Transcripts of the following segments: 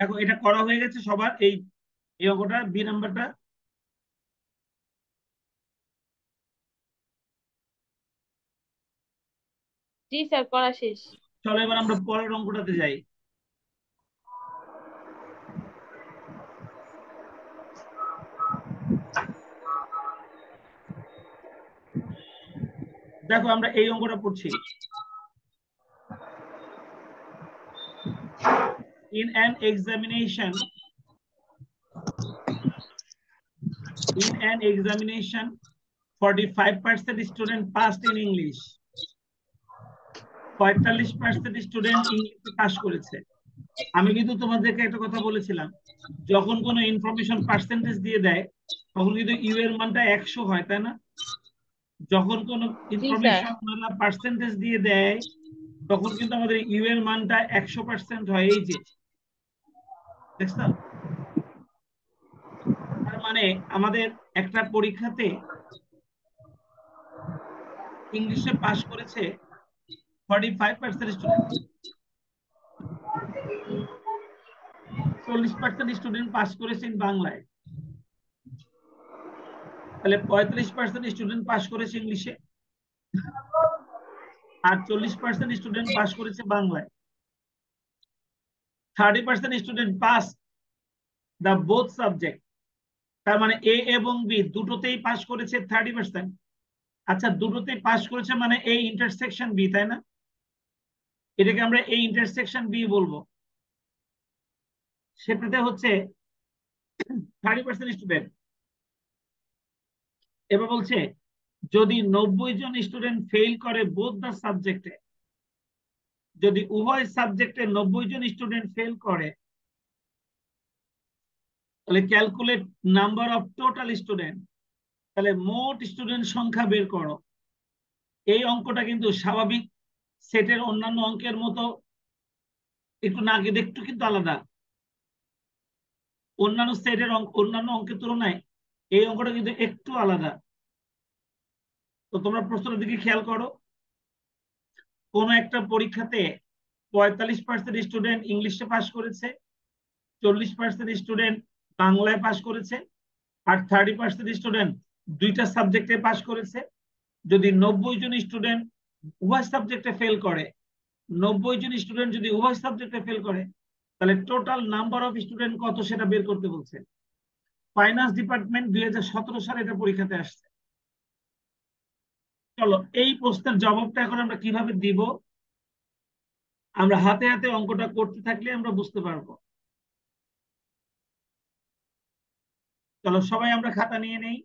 দেখো এটা করা হয়ে গেছে সবার এই এই অঙ্কটা বি নাম্বারটা জি স্যার করা শেষ। চলো এবার আমরা পরের অঙ্কটাতে যাই। দেখো আমরা এই অঙ্কটা পড়ছি। In an examination. In an examination 45% student passed in english. 45% student ইংলিশে পাস করেছে। আমি কিন্তু তোমাদেরকে একটা কথা বলেছিলাম যখন কোনো ইনফরমেশন পার্সেন্টেজ দিয়ে দেয় তখন কিন্তু ইউ এর মানটা 100 হয় তাই না? যখন কোনো ইনফরমেশন পার্সেন্টেজ দিয়ে দেয় তখন কিন্তু আমাদের ইউ এর মানটা 100% হয় এই যে। তার মানে আমাদের একটা পরীক্ষাতে ইংলিশে পাস করেছে 45% স্টুডেন্ট 40% স্টুডেন্ট পাস করেছেন বাংলায়। তাহলে 35% স্টুডেন্ট পাস করেছে ইংলিশে। আর 40% স্টুডেন্ট পাশ করেছে বাংলায়। Thirty percent student pass the both subject তার মানে এ এবং বি দুটোতেই পাস করেছে থার্টি পার্সেন্ট আচ্ছা দুটোতেই পাস করেছে মানে এই ইন্টারসেকশন বি তাই না? এটাকে আমরা এই ইন্টারসেকশন বি বলব। সেটাতে হচ্ছে থার্টি পার্সেন্ট স্টুডেন্ট এবার বলছে, যদি নব্বই জন স্টুডেন্ট ফেল করে বোধ দ্য সাবজেক্টে যদি উভয় সাবজেক্টে নব্বই জন স্টুডেন্ট ফেল করে, তাহলে calculate number of total student তাহলে মোট স্টুডেন্ট সংখ্যা বের করো। এই অঙ্কটা কিন্তু স্বাভাবিক, সেটের অন্যান্য অঙ্কের মতো, একটু না একটু কিন্তু আলাদা। অন্যান্য সেটের অঙ্ক, অন্যান্য অঙ্কের তুলনায় এই অঙ্কটা কিন্তু একটু আলাদা। তো তোমরা প্রশ্নের দিকে খেয়াল করো। কোন একটা পরীক্ষাতে পঁয়তাল্লিশ পার্সেন্ট স্টুডেন্ট ইংলিশে পাস করেছে, চল্লিশ পার্সেন্ট স্টুডেন্ট বাংলায় পাস করেছে, আর থার্টি পার্সেন্ট স্টুডেন্ট দুইটা সাবজেক্টে পাস করেছে। যদি নব্বই জন স্টুডেন্ট উভয় সাবজেক্টে ফেল করে, নব্বই জন স্টুডেন্ট যদি উভয় সাবজেক্টে ফেল করে, তাহলে টোটাল নাম্বার অফ স্টুডেন্ট কত সেটা বের করতে বলছে। ফাইন্যান্স ডিপার্টমেন্ট দুই হাজার সতেরো সালে এটা পরীক্ষাতে আসছে। চলো, এই প্রশ্নের জবাবটা এখন আমরা কীভাবে দিব? আমরা হাতে হাতে অঙ্কটা করতে থাকলে আমরা বুঝতে পারব। চলো, সবাই আমরা খাতা নিয়ে নেই।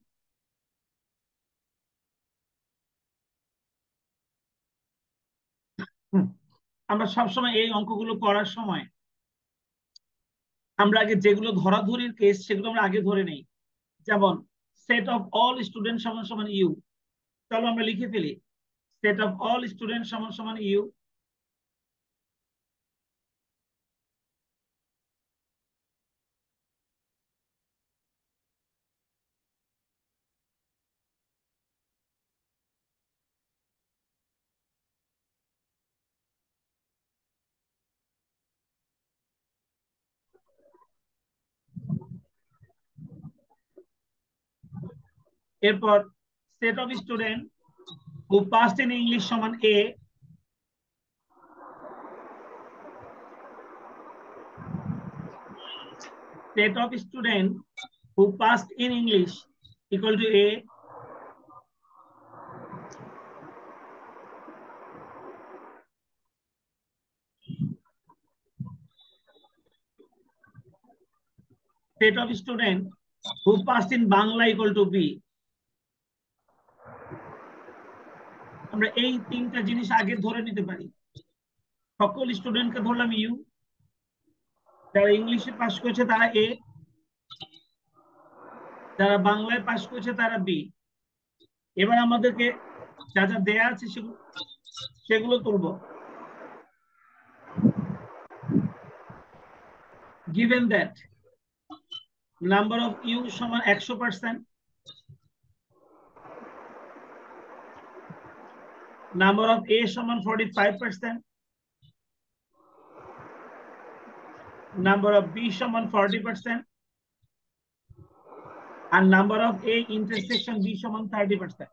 আমরা সবসময় এই অঙ্কগুলো করার সময় আমরা আগে যেগুলো ধরাধরির কেস সেগুলো আমরা আগে ধরে নেই। যেমন সেট অফ অল স্টুডেন্ট সমান সমান ইউ চলো আমরা লিখে ফেলি। সেট অফ অল স্টুডেন্ট সমান সমান ইউ এরপর set of student who passed in English সমান A set of student who passed in English equal to A set of student who passed in Bangla equal to B আমরা এই তিনটা জিনিস আগে ধরে নিতে পারি। সকল স্টুডেন্টকে ধরলাম ইউ যারা ইংলিশে পাশ করেছে তারা এ যারা বাংলায় পাশ করেছে তারা বি এবার আমাদেরকে যা যা দেয়া আছে সেগুলো সেগুলো তুলব। Given that number of U সমান 100% number of a সমান 45 percent. নাম্বার অফ বি সমান forty percent R number of A intersection B সমান থার্টি পার্সেন্ট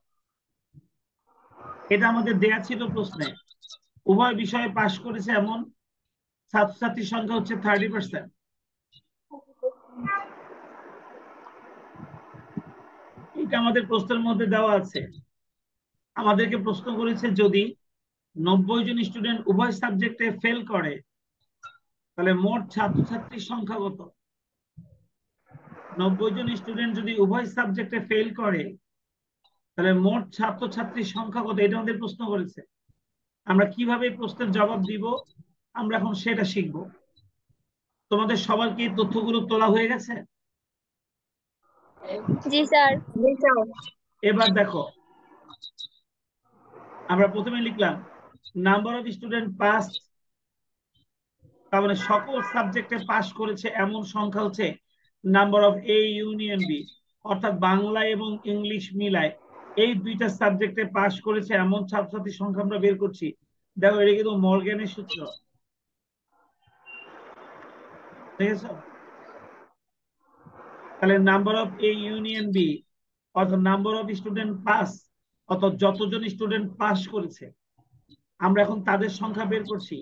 এটা আমাদের দেয়া ছিল প্রশ্নে। উভয় বিষয়ে পাশ করেছে এমন ছাত্রছাত্রীর সংখ্যা হচ্ছে থার্টি পার্সেন্ট এটা আমাদের প্রশ্নের মধ্যে দেওয়া আছে। আমাদেরকে প্রশ্ন করেছে যদি নব্বই জন স্টুডেন্ট উভয় সাবজেক্টে ফেল করে তাহলে মোট ছাত্রছাত্রীর সংখ্যা কত? নব্বই জন স্টুডেন্ট যদি উভয় সাবজেক্টে ফেল করে তাহলে মোট ছাত্রছাত্রীর সংখ্যা কত? এটা আমাদের প্রশ্ন করেছে। আমরা কীভাবে প্রশ্নের জবাব দিব? আমরা এখন সেটা শিখব। তোমাদের সবার কি তথ্যগুলো তোলা হয়ে গেছে? জি স্যার। এবার দেখো। আমরা প্রথমে লিখলাম নাম্বার অফ স্টুডেন্ট পাস তার মানে সকল সাবজেক্টে পাস করেছে এমন সংখ্যা হচ্ছে number of A union B অর্থাৎ বাংলা এবং ইংলিশ মিলায়। এই দুইটা সাবজেক্টে পাস করেছে এমন ছাত্রছাত্রীর সংখ্যা আমরা বের করছি। দেখো, এটা কিন্তু মর্গ্যানের সূত্র। তাহলে number of A union B অর্থাৎ নাম্বার অফ স্টুডেন্ট পাস অর্থাৎ যতজন স্টুডেন্ট পাস করেছে, আমরা এখন তাদের সংখ্যা বের করছি।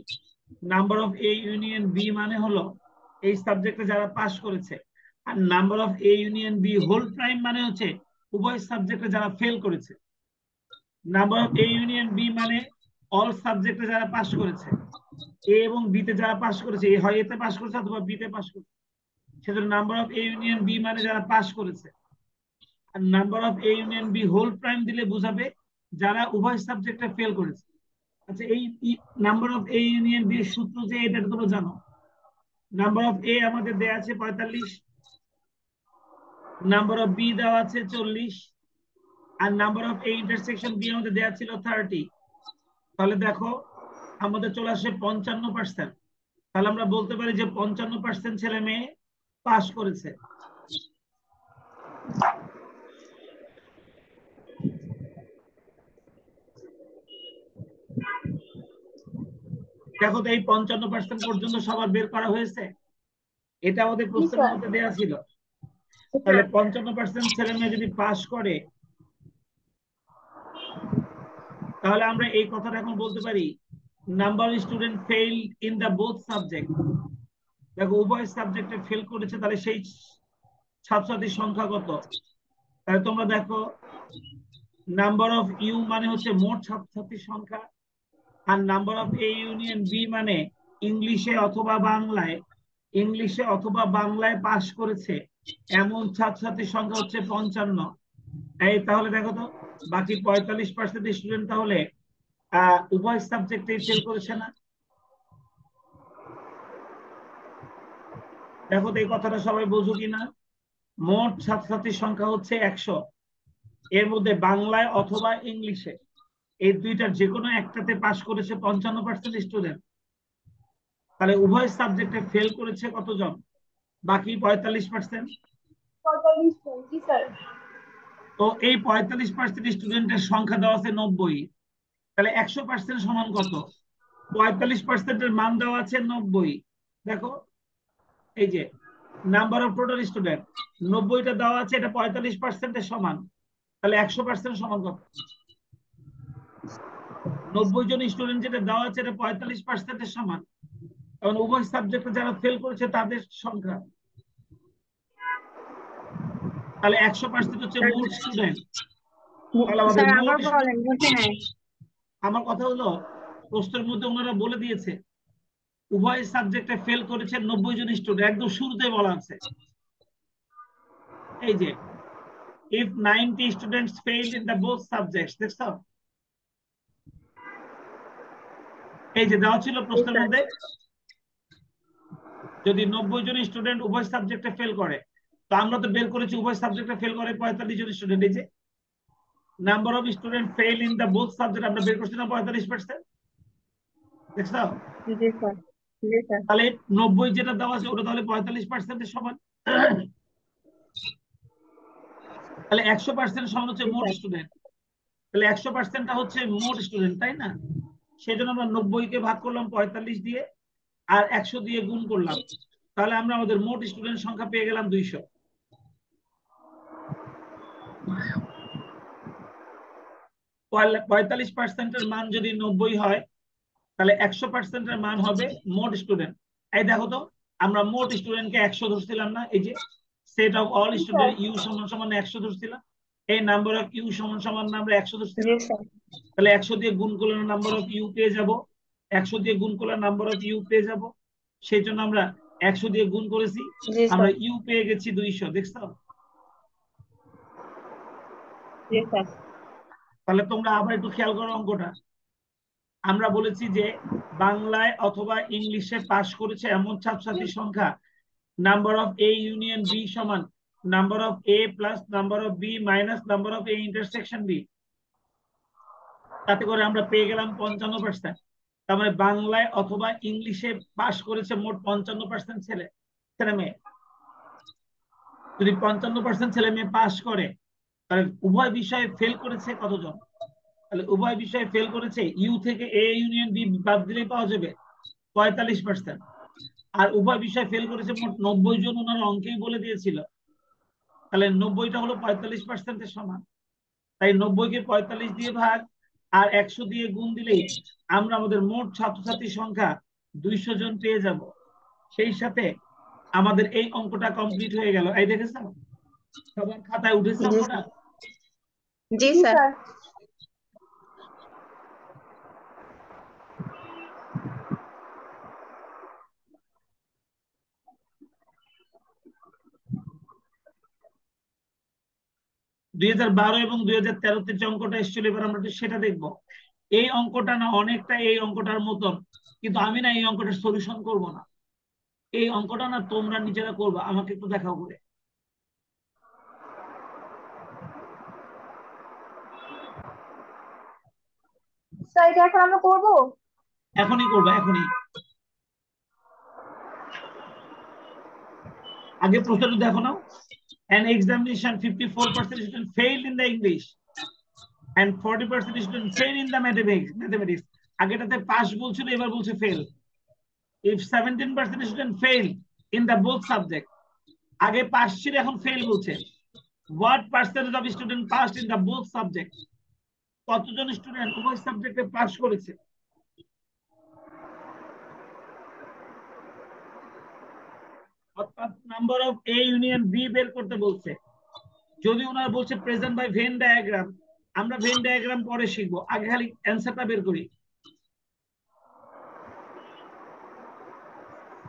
Number of A union B মানে হলো এই সাবজেক্টে যারা পাস করেছে। আর number of A union B whole prime মানে হচ্ছে উভয় সাবজেক্টে যারা ফেল করেছে। Number of A union B মানে অল সাবজেক্টে যারা পাস করেছে। এ এবং বি তে যারা পাস করেছে এ হয় এতে পাস করেছে অথবা বি তে পাস করেছে। সেজন্য number of A union B মানে যারা পাস করেছে। আর number of A union B whole prime দিলে বোঝাবে যারা উভয় সাবজেক্টে ফেল করেছে। আচ্ছা এই number of A union B সূত্র যে এটা তোমরা জানো? নাম্বার অফ এ আমাদের দেয়া আছে পঁয়তাল্লিশ নাম্বার অফ বি দেওয়া আছে চল্লিশ, আর number of A intersection B আমাদের দেওয়া ছিল থার্টি তাহলে দেখো, আমাদের চলে আসে পঞ্চান্ন পার্সেন্ট তাহলে আমরা বলতে পারি যে পঞ্চান্ন পার্সেন্ট ছেলে মেয়ে পাস করেছে। দেখো তো এই পঞ্চান্ন পার্সেন্ট পর্যন্ত সবার বের করা হয়েছে। এটা আমাদের প্রশ্নের মধ্যে দেওয়া ছিল। তাহলে পঞ্চান্ন পার্সেন্ট ছেলে মেয়ে যদি পাস করে তাহলে আমরা এই কথাটা এখন বলতে পারি number student fail in the both subject দেখো উভয় সাবজেক্টে ফেল করেছে তাহলে সেই ছাত্রছাত্রীর সংখ্যা কত? তাহলে তোমরা দেখো নাম্বার অফ ইউ মানে হচ্ছে মোট ছাত্রছাত্রীর সংখ্যা। আর number of A union B মানে ইংলিশে অথবা বাংলায়, ইংলিশে অথবা বাংলায় পাশ করেছে, এমন ছাত্রছাত্রীর সংখ্যা হচ্ছে পঞ্চান্ন। এই তাহলে দেখো তো, বাকি পঁয়তাল্লিশ পার্সেন্ট স্টুডেন্ট তাহলে উভয় সাবজেক্টে ফেল করেছে না? দেখো তো এই কথাটা সবাই বোঝো কিনা মোট ছাত্রছাত্রীর সংখ্যা হচ্ছে একশো। এর মধ্যে বাংলায় অথবা ইংলিশে। এই দুইটার যে কোনো একটাতে পাশ করেছে পঞ্চান্ন পার্সেন্ট স্টুডেন্ট তাহলে উভয় সাবজেক্টে ফেল করেছে কতজন? বাকি পঁয়তাল্লিশ পার্সেন্ট তো এই পঁয়তাল্লিশ পার্সেন্ট স্টুডেন্টের সংখ্যা দেওয়া আছে নব্বই। তাহলে একশো পার্সেন্ট সমান কত? পঁয়তাল্লিশ পার্সেন্টের মান দেওয়া আছে নব্বই। দেখো এই যে নাম্বার অফ টোটাল স্টুডেন্ট নব্বইটা দেওয়া আছে এটা পঁয়তাল্লিশ পার্সেন্টের সমান। তাহলে একশো পার্সেন্ট সমান কত? নব্বই জন স্টুডেন্ট যেটা দেওয়া আছে এটা পঁয়তাল্লিশ পার্সেন্টের সমান। কারণ উভয় সাবজেক্টে যারা ফেল করেছে তাদের সংখ্যা। তাহলে একশো পার্সেন্ট হচ্ছে মোট স্টুডেন্ট আমার কথা হলো প্রশ্নের মধ্যে ওনারা বলে দিয়েছে উভয় সাবজেক্টে ফেল করেছে নব্বই জন স্টুডেন্ট একদম শুরুতে বলা আছে। এই যে if 90 students failed in the both subjects দেখছ? এই যে দেওয়া ছিল প্রশ্নের মধ্যে যদি নব্বই জন স্টুডেন্ট উভয় সাবজেক্টে ফেল করে তো আমরা তো বের করেছি উভয় সাবজেক্টে ফেল করে পঁয়তাল্লিশ জন স্টুডেন্ট এই যে number of student fail in the both subject আমরা বের করছি না পঁয়তাল্লিশ পার্সেন্ট দেখছ? তাহলে নব্বই যেটা দেওয়া আছে ওটা তাহলে পঁয়তাল্লিশ পার্সেন্টের সমান। তাহলে একশো পার্সেন্ট সমান হচ্ছে মোট স্টুডেন্ট তাহলে একশো পার্সেন্টটা হচ্ছে মোট স্টুডেন্ট তাই না? সেই জন্য আমরা নব্বই কে ভাগ করলাম পঁয়তাল্লিশ দিয়ে আর একশো দিয়ে গুণ করলাম। তাহলে আমরা আমাদের মোট স্টুডেন্ট সংখ্যা পেয়ে গেলাম দুইশো। পঁয়তাল্লিশ পার্সেন্টের মান যদি নব্বই হয় তাহলে একশো পার্সেন্টের মান হবে মোট স্টুডেন্ট এই দেখো তো আমরা মোট স্টুডেন্টকে একশো ধরছিলাম না এই যে set of all student U সমান সমান একশো ধরছিলাম। এই নাম্বার অফ ইউ সমান সমান আমরা একশো তাহলে একশো দিয়ে গুণ করলে নাম্বার অফ ইউ পেয়ে যাব। একশো দিয়ে গুণ করলে নাম্বার অফ ইউ পেয়ে যাব। সেই জন্য আমরা একশো দিয়ে গুণ করেছি। আমরা ইউ পেয়ে গেছি দুইশো দেখছ? তাহলে তোমরা আবার একটু খেয়াল করো অঙ্কটা। আমরা বলেছি যে বাংলায় অথবা ইংলিশে পাশ করেছে এমন ছাত্রছাত্রীর সংখ্যা। Number of A union B সমান number of A plus number of B minus number of A intersection B তাতে করে আমরা পেয়ে গেলাম পঞ্চান্ন পার্সেন্ট তার মানে বাংলায় অথবা ইংলিশে পাশ করেছে মোট পঞ্চান্ন পার্সেন্ট ছেলে ছেলে মেয়ে। যদি পঞ্চান্ন পার্সেন্ট ছেলে মেয়ে পাশ করে, তাহলে উভয় বিষয়ে ফেল করেছে কতজন? তাহলে উভয় বিষয়ে ফেল করেছে ইউ থেকে এ ইউনিয়ন বি বাদ দিলেই পাওয়া যাবে পঁয়তাল্লিশ পার্সেন্ট আর উভয় বিষয় ফেল করেছে মোট নব্বই জন ওনার অঙ্কেই বলে দিয়েছিল। তাহলে নব্বইটা হলো পঁয়তাল্লিশ পার্সেন্টের সমান। তাই নব্বই কে পঁয়তাল্লিশ দিয়ে ভাগ আর একশো দিয়ে গুণ দিলেই আমরা আমাদের মোট ছাত্রছাত্রীর সংখ্যা দুইশো জন পেয়ে যাব। সেই সাথে আমাদের এই অঙ্কটা কমপ্লিট হয়ে গেল। এই দেখেছেন? সবার খাতায় উঠেছে অঙ্কটা? জি স্যার। দুই এবং দুই হাজার তেরোতে যে অঙ্কটা এসেছিল এবার আমরা সেটা দেখব। এই অঙ্কটা না অনেকটা এই অঙ্কটার মতন কিন্তু আমি না এই অঙ্কটার সলিউশন করব না। এই অঙ্কটা না তোমরা নিজেরা করবা আমাকে একটু দেখাও করে। স্যার এটা এখন আমরা করব? এখনই করবা এখনই। আগে প্রশ্নটা দেখো নাও। An examination 54% students failed in the English and 40% students failed in the mathematics mathematics আগেটাতে পাস বলছিল এবার বলছে fail if 17% student fail in the both subject আগে পাস ছিল এখন ফেল বলছে what percentage of student passed in the both subject কতজন student উভয় সাবজেক্টে পাস করেছে অর্থাৎ number of A union B বের করতে বলছে। যদি ওনারা বলছে প্রেজেন্ট বাই ভেন ডায়াগ্রাম আমরা ভেন ডায়াগ্রাম পরে শিখব। আগে খালি অ্যান্সারটা বের করি।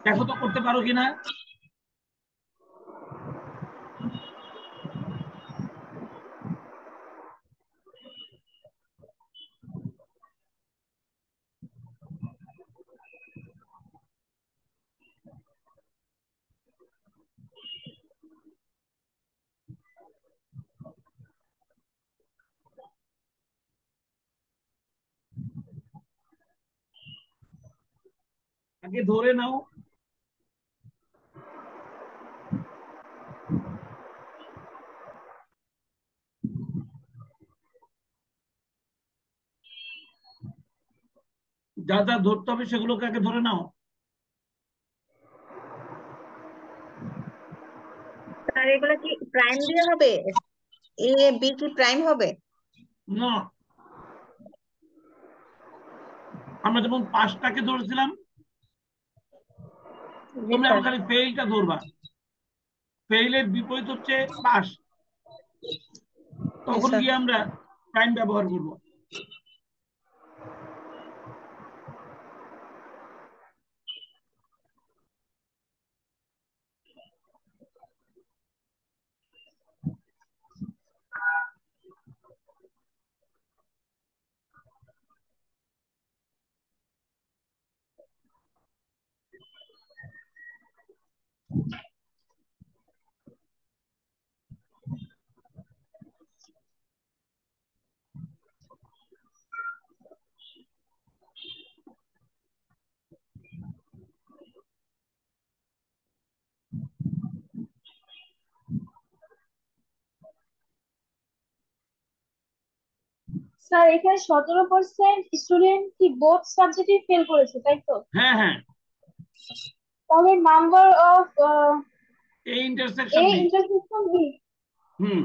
দেখো তো করতে পারো কিনা? আগে ধরে নাও। যা যা ধরতে হবে সেগুলোকে আগে ধরে নাও। স্যার এগুলো কি প্রাইম দিয়ে হবে? এ বি কি প্রাইম হবে? না। আমরা যেমন পাঁচটাকে ধরেছিলাম এখন খালি ফেইলটা ধরবা। ফেইলের বিপরীত হচ্ছে পাস তখন কি গিয়ে আমরা প্রাইম ব্যবহার করব। স্যার এখানে সতেরো পার্সেন্ট স্টুডেন্ট কি বোথ সাবজেক্টে ফেল করেছে তাই তো? হ্যাঁ হ্যাঁ। তাহলে নাম্বার অফ এই ইন্টারসেকশন এই ইন্টারসেকশন বি হুম।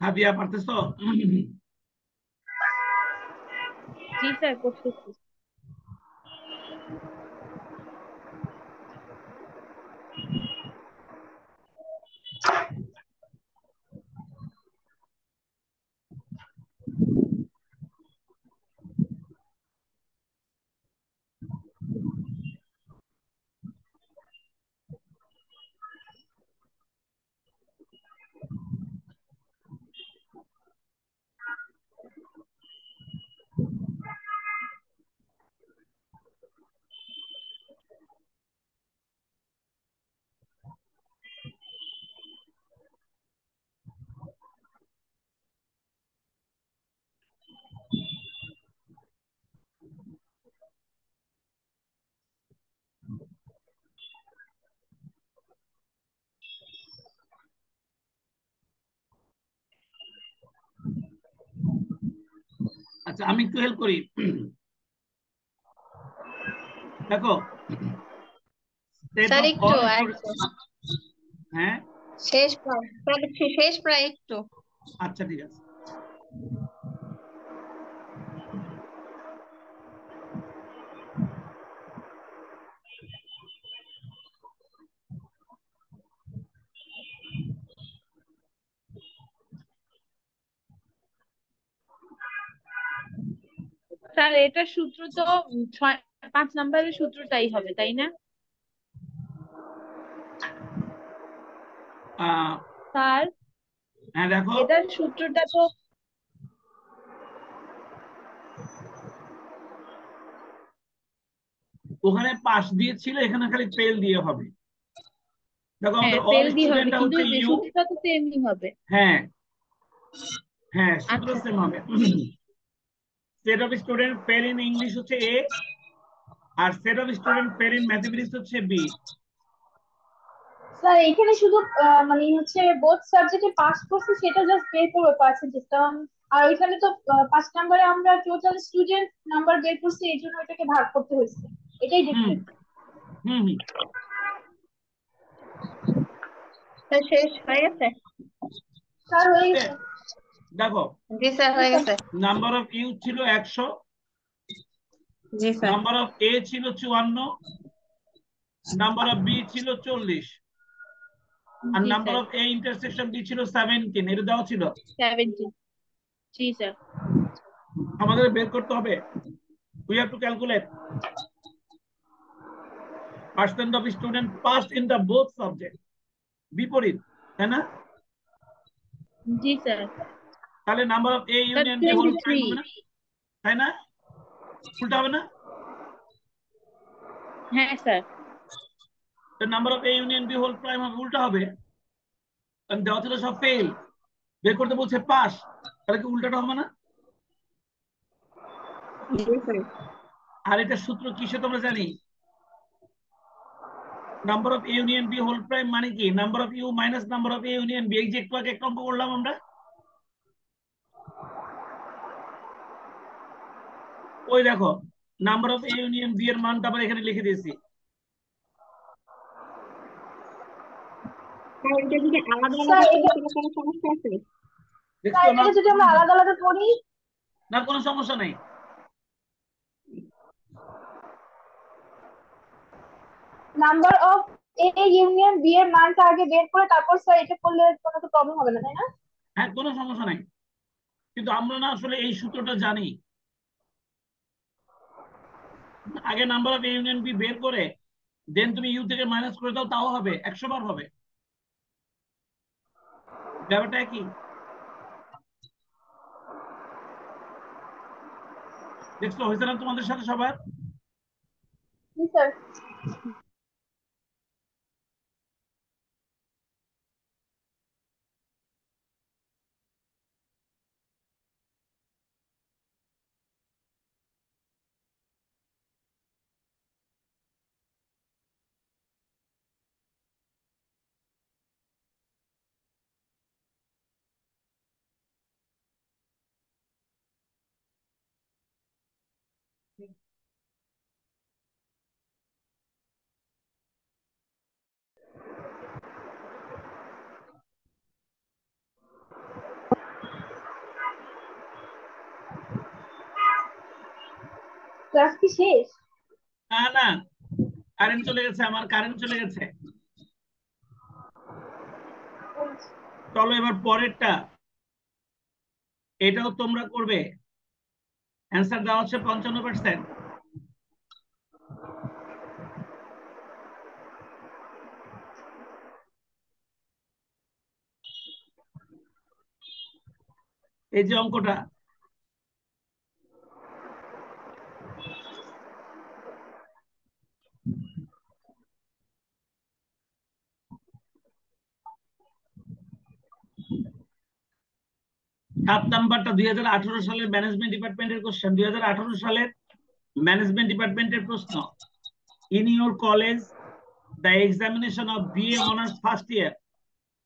হাদিয়া পারতেছো জি স্যার করতেছি আচ্ছা আমি একটু হেল্প করি। দেখো হ্যাঁ? শেষ প্রায় শেষ প্রায় একটু। আচ্ছা ঠিক আছে। স্যার এটার সূত্র তো ছয় পাঁচ নাম্বারের সূত্রটাই হবে তাই না? স্যার হ্যাঁ দেখো। এটার সূত্রটা তো ওখানে পাস দিয়েছিল এখানে খালি ফেল দিয়ে হবে। দেখো হ্যাঁ আমাদের অল স্টুডেন্টটা হচ্ছে ইউ সূত্রটা তো সেমই হবে। হ্যাঁ হ্যাঁ সূত্র আচ্ছা। সেম হবে। Set of student fail in English হচ্ছে A R set of student fail in mathematics হচ্ছে বি স্যার এখানে শুধু আহ, মানে হচ্ছে বোথ সাবজেক্টে পাস করছে সেটা জাস্ট বের করবে পার্সেন্টেজটা আর ওইখানে তো পাঁচ নাম্বারে আমরা টোটাল স্টুডেন্ট নাম্বার বের করছি এই জন্য এটাকে ভাগ করতে হয়েছে। এটাই ডিফারেন্স হুম হুম। স্যার শেষ হয়ে গেছে? স্যার হয়ে। গেছে। দেখো জি স্যার হয়ে গেছে। নাম্বার অফ ইউ ছিল একশো জি স্যার। নাম্বার অফ এ ছিল চুয়ান্ন নাম্বার অফ বি ছিল চল্লিশ আর number of A intersection B ছিল সেভেন্টিন এটা দেওয়া ছিল। সেভেন্টিন জি স্যার। আমাদের বের করতে হবে। We have to calculate percent of student pass in the both subject বিপরীত তাই না? জি স্যার। তাহলে number of A union B whole prime হবে না? তাই না? উল্টা হবে না? হ্যাঁ sir. Number of A union B whole prime হবে উল্টা হবে। কারণ দেওয়া ছিল সব ফেল বের করতে বলছে পাস তাহলে কি উল্টাটা হবে না? আর এটা সূত্র কি কিসে তোমরা জানি? Number of union B whole prime মানে কি? Number of U minus number of union B এই যে একটু আগে একটা অঙ্ক করলাম আমরা। ওই দেখো নাম্বার অফ ইউনিয়ন বি এর মানটা আবার এখানে লিখে দিয়েছি। না? কোনো সমস্যা নাই। Number of A union B এর মানটা আগে বের করে তারপর স্যার এটা করলে কোনো তো প্রবলেম হবে না তাই না? হ্যাঁ কোনো সমস্যা নাই। কিন্তু আমরা না আসলে এই সূত্রটা জানি। আগে নাম্বার অফ ইউনিয়ন বি বের করে দেন তুমি ইউ থেকে মাইনাস করে দাও, তাও হবে, একশো বার হবে। ব্যাপারটা কি? দেখছ, হয়েছে না তোমাদের সাথে সবার? ক্লাস কি শেষ? না না। কারেন্ট চলে গেছে আমার কারেন্ট চলে গেছে। চলো এবার পরেরটা। এটাও তোমরা করবে। অ্যান্সার দেওয়া হচ্ছে পঞ্চান্ন পার্সেন্ট এই যে অঙ্কটা। সাত নাম্বারটা দুই হাজার আঠারো সালের ম্যানেজমেন্ট ডিপার্টমেন্টের কোশ্চেন দুই হাজার আঠারো সালের ম্যানেজমেন্ট ডিপার্টমেন্টের প্রশ্ন in your college the examination of BA honours first year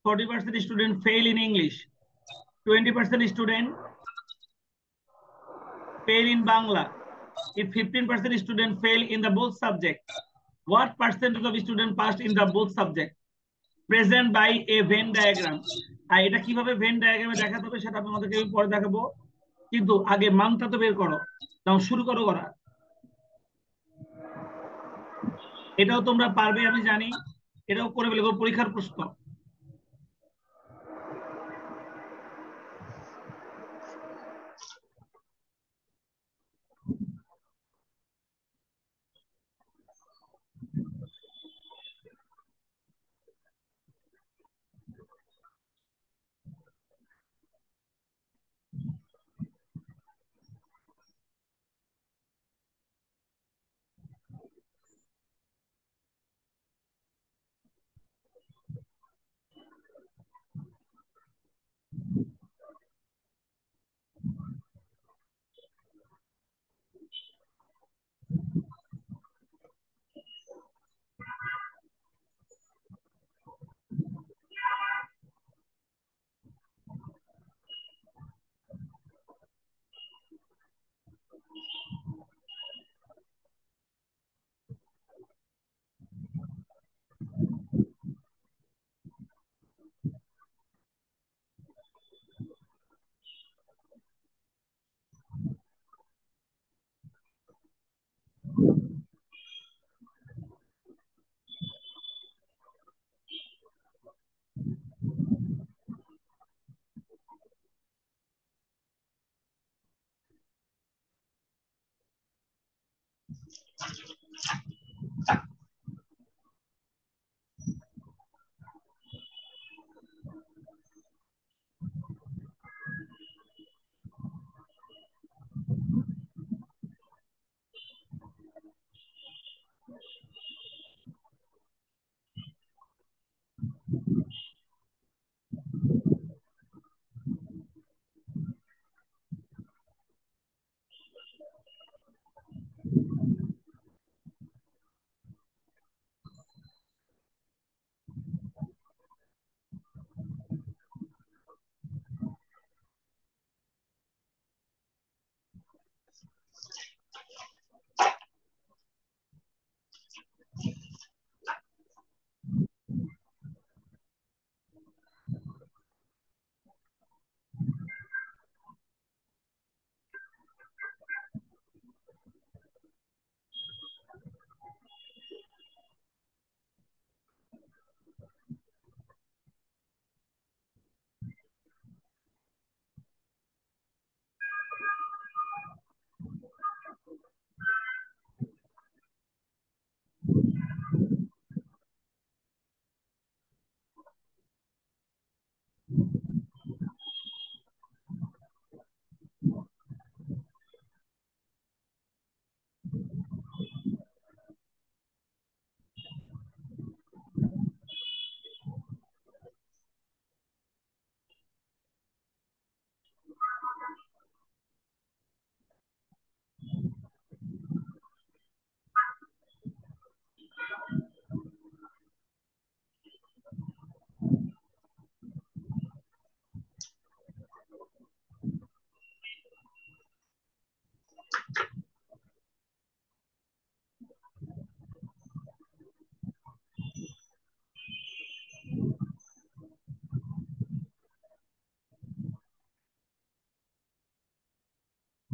forty percent student fail in English twenty percent student fail in Bangla. If 15% student fail in the both subject, what percentage of student passed in the both subject? Present by a Venn diagram. আর এটা কীভাবে when ডায়াগ্রামে দেখাতে হবে সেটা তোমাদেরকে আমি পরে দেখাবো। কিন্তু আগে মানটা তো বের করো। তাও শুরু করো করা এটাও তোমরা পারবে, আমি জানি। এটাও করে ফেলে পরীক্ষার প্রশ্ন।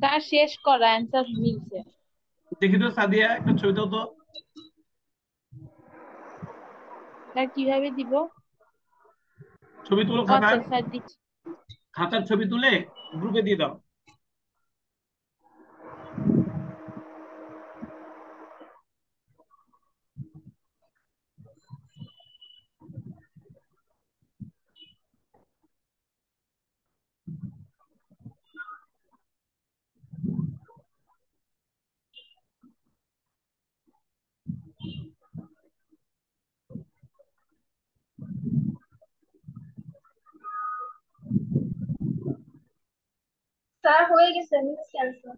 তার শেষ করা অ্যান্সার মিলছে। দেখি তো সাদিয়া একটা ছবি দাও তো। তা কীভাবে দিব? ছবি তুলো খাতার আচ্ছা খাতার ছবি তুলে গ্রুপে দিয়ে দাও। স্যার হয়ে গেছে মিস ক্যান্সার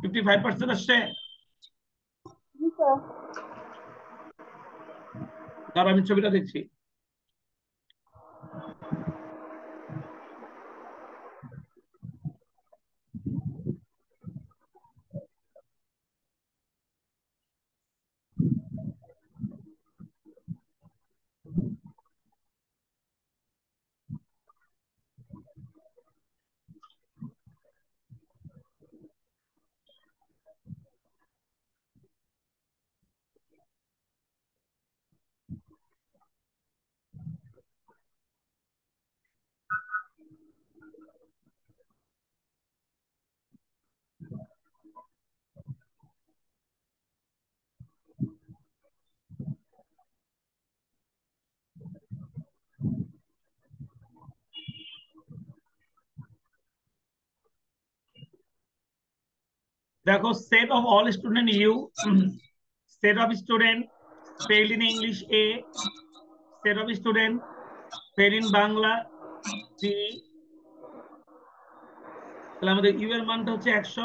ফিফটি ফাইভ পার্সেন্ট আসছে? জি স্যার আমি ছবিটা দেখছি। দেখো, set of all student U, set of student failed in English A, set of student failed in Bangla B তাহলে আমাদের ইউ এর মানটা হচ্ছে একশো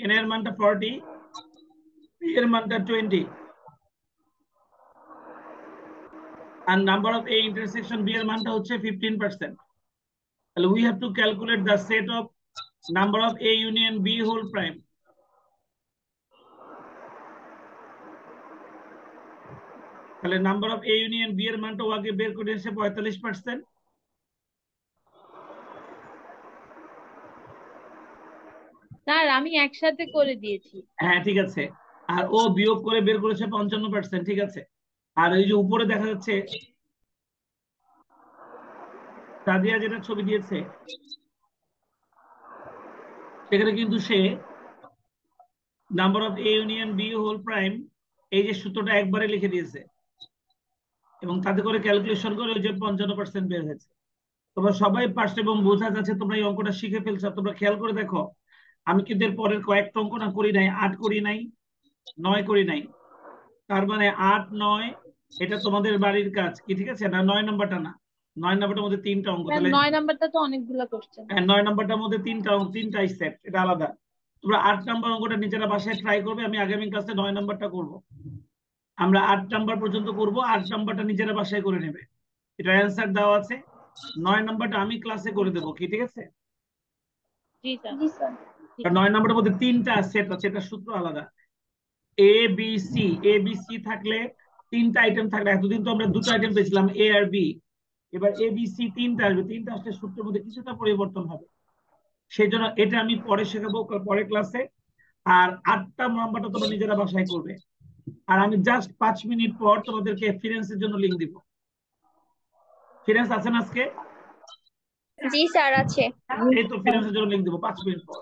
এন এর মানটা ফর্টি পি এর মানটা twenty R number of A intersection B এর মানটা হচ্ছে ফিফটিন পার্সেন্ট তাহলে we have to calculate the set of number of A union B whole prime তাহলে number of A union B এর মানটা ওয়াকে বের করে এসে পঁয়তাল্লিশ পার্সেন্ট স্যার আমি একসাথে করে দিয়েছি। হ্যাঁ ঠিক আছে। আর ও বিয়োগ করে বের করেছে পঞ্চান্ন পার্সেন্ট ঠিক আছে। আর এই যে উপরে দেখা যাচ্ছে সাদিয়া যেটা ছবি দিয়েছে সেখানে কিন্তু সে number of A union B whole prime এই যে সূত্রটা একবারে লিখে দিয়েছে। এবং তাতে করে ক্যালকুলেশন করে ওই যে পঞ্চান্ন পার্সেন্ট বের হয়েছে। তোমরা সবাই পারছ এবং বোঝা যাচ্ছে তোমরা এই অঙ্কটা শিখে ফেলছো। তোমরা খেয়াল করে দেখো আমি কিন্তু এর পরের কয়েকটা অঙ্ক না করি নাই আট করি নাই নয় করি নাই। তার মানে আট নয় এটা তোমাদের বাড়ির কাজ কি ঠিক আছে? না নয় নাম্বারটা না। নয় নাম্বারটার মধ্যে তিনটা অঙ্ক তাহলে নয় নাম্বারটা তো অনেকগুলা কোশ্চেন হ্যাঁ, নয় নাম্বারটার মধ্যে তিনটা অঙ্ক তিনটা সেট এটা আলাদা। তোমরা আট নাম্বার অঙ্কটা নিজেরা বাসায় ট্রাই করবে আমি আগামী ক্লাসে নয় নাম্বারটা করব। আমরা আট নাম্বার পর্যন্ত করব আট নাম্বারটা নিজেরা বাসায় করে নেবে। এটা অ্যান্সার দেওয়া আছে। নয় নাম্বারটা আমি ক্লাসে করে দেবো কি ঠিক আছে? জি স্যার জি স্যার আর নয় নাম্বারের মধ্যে তিনটা সেট আছে এটা সূত্র আলাদা। A B C A B C থাকলে তিনটা আইটেম থাকলে এতদিন তো আমরা দুটো আইটেম পেয়েছিলাম এ আর বি এবার এ বি সি তিনটা আসবে তিনটা আসলে সূত্রের মধ্যে কিছুটা পরিবর্তন হবে। সেই জন্য এটা আমি পরে শেখাবো পরের ক্লাসে আর আটটা নাম্বারটা তোমরা নিজেরা বাসায় করবে। আর আমি জাস্ট পাঁচ মিনিট পর তোমাদেরকে ফিরেন্সের জন্য লিঙ্ক দিব। ফিরেন্স আছেন আজকে? জি স্যার আছে। এই তো ফিরেন্সের জন্য লিঙ্ক দিব পাঁচ মিনিট পর।